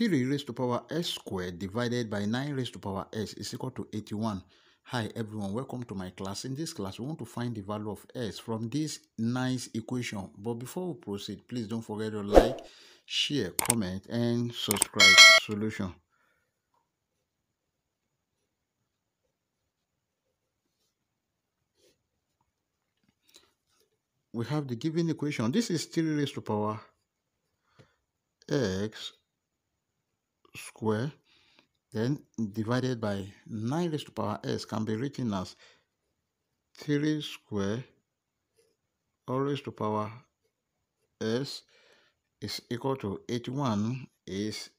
3 raised to power s squared divided by 9 raised to power s is equal to 81. Hi everyone, welcome to my class. In this class, we want to find the value of s from this nice equation. But before we proceed, please don't forget to like, share, comment, and subscribe. Solution. We have the given equation. This is 3 raised to power x square then divided by 9 raised to power s can be written as 3 square all raised to power s is equal to 81 is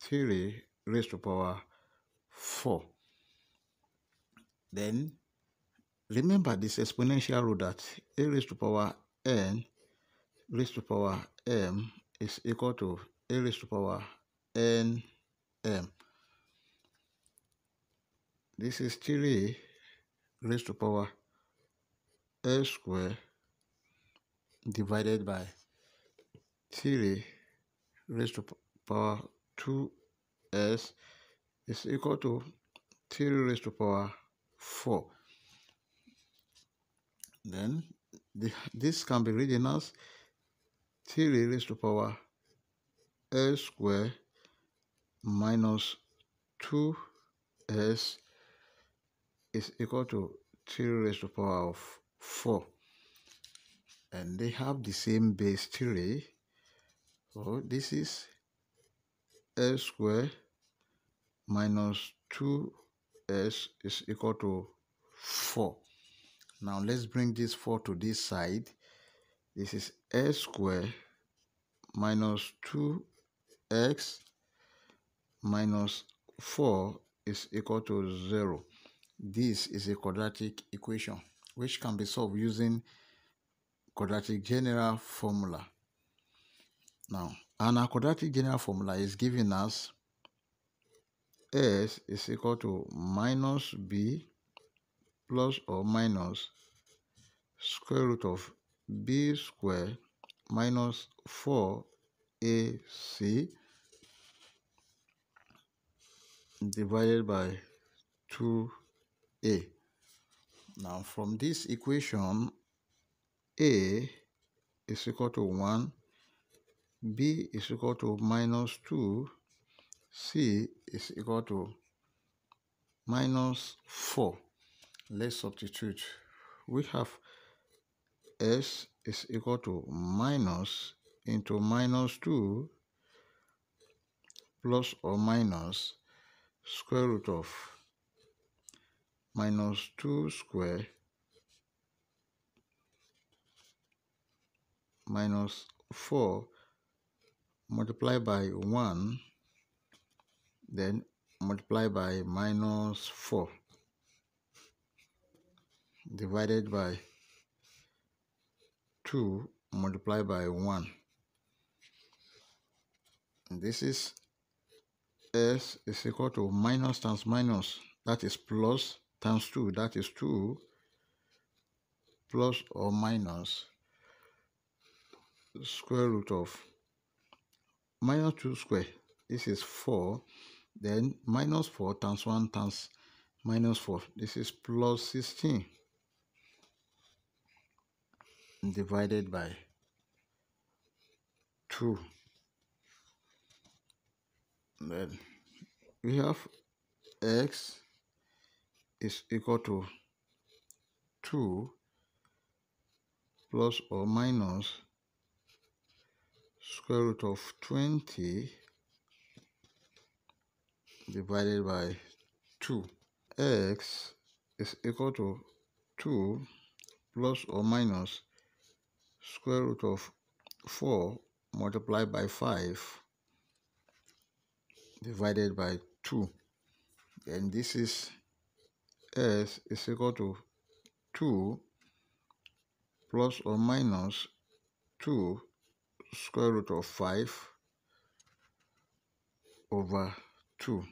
3 raised to power 4. Then remember this exponential rule that a raised to power n raised to power m is equal to a raised to power n m. This is 3 raised to power s square divided by 3 raised to power 2s is equal to 3 raised to power 4. Then the, this can be written as 3 raised to power s square minus 2s is equal to 3 raised to the power of 4 and they have the same base 3 so this is s square minus 2s is equal to 4 now let's bring this 4 to this side. This is s square minus 2x minus 4 is equal to 0. This is a quadratic equation which can be solved using quadratic general formula. Now, and our quadratic general formula is giving us s is equal to minus b plus or minus square root of b square minus 4ac divided by 2a. Now from this equation, a is equal to 1, b is equal to minus 2, c is equal to minus 4. Let's substitute. We have s is equal to minus into minus 2 plus or minus square root of minus 2 square minus 4 multiply by 1 then multiply by minus 4 divided by 2 multiply by 1 and this is s is equal to minus times minus, that is plus, times 2, that is 2, plus or minus square root of minus 2 square, this is 4, then minus 4 times 1 times minus 4, this is plus 16 divided by 2 then we have x is equal to 2 plus or minus square root of 20 divided by 2 x is equal to 2 plus or minus square root of 4 multiplied by 5 divided by 2 and this is s is equal to 2 plus or minus 2 square root of 5 over 2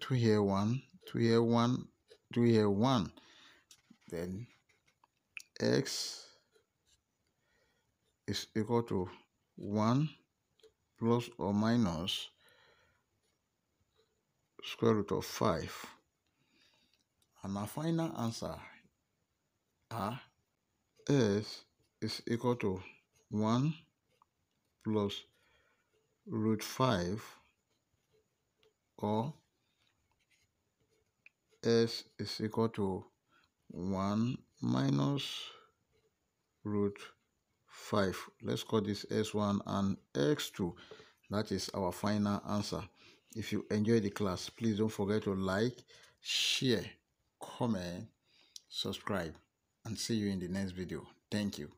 2 here 1 2 here 1 2 here 1 then x is equal to 1 plus or minus square root of 5. And our final answer are s is equal to 1 plus root 5 or s is equal to 1 minus root 5. Let's call this s1 and x2. That is our final answer. If you enjoy the class, please don't forget to like, share, comment, subscribe, and see you in the next video. Thank you.